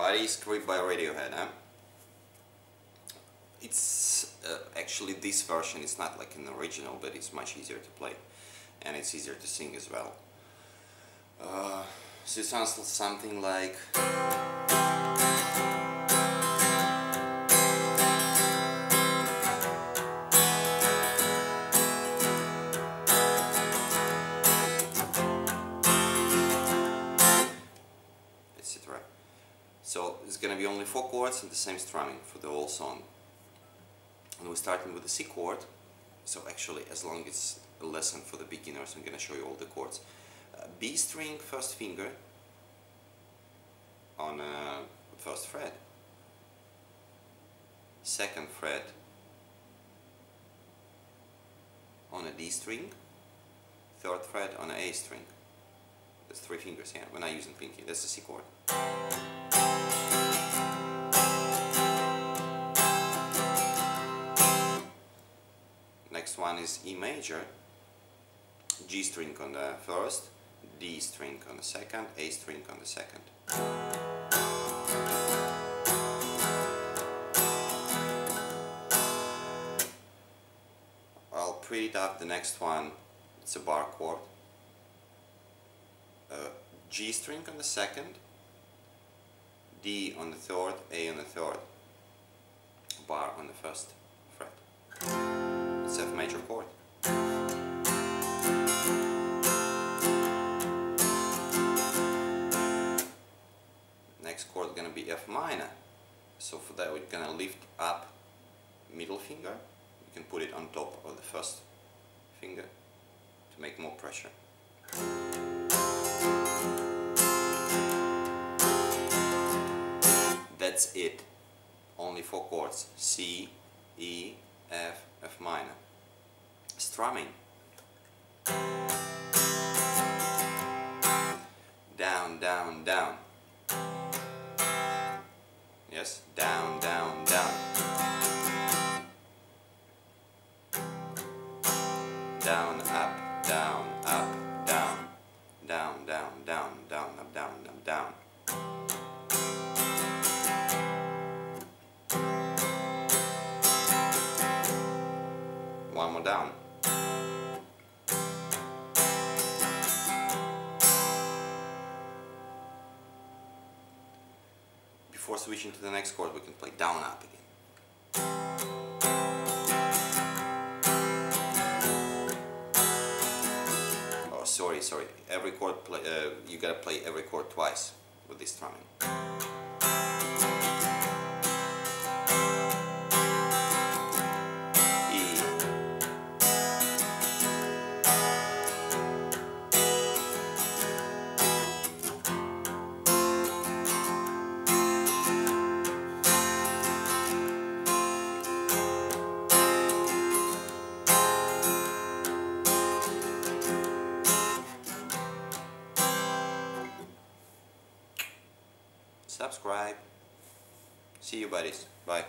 Buddies, Creep by Radiohead, huh? It's uh, actually this version is not like an original, but it's much easier to play and it's easier to sing as well. Uh, so it sounds something like. So it's gonna be only four chords and the same strumming for the whole song. And we're starting with the C chord. So actually, as long as it's a lesson for the beginners, I'm gonna show you all the chords. Uh, B string, first finger on uh, first fret. Second fret on a D string. Third fret on a A string. That's three fingers, yeah. We're not using pinky, that's the C chord. Next one is E major, G string on the first, D string on the second, A string on the second. I'll pre it up the next one, it's a bar chord. Uh, G string on the second, D on the third, A on the third, bar on the first fret. F major chord. Next chord is gonna be F minor. So for that we're gonna lift up middle finger. You can put it on top of the first finger to make more pressure. That's it. Only four chords. C, E, F, F minor. Strumming. Down, down, down. Yes, down, down, down. Down, up, down, up, down. Down, down, down, down, up, down, up, down. Down. Before switching to the next chord, we can play down up again. Oh, sorry, sorry. Every chord, play, uh, you gotta play every chord twice with this strumming. Subscribe. See you buddies. Bye.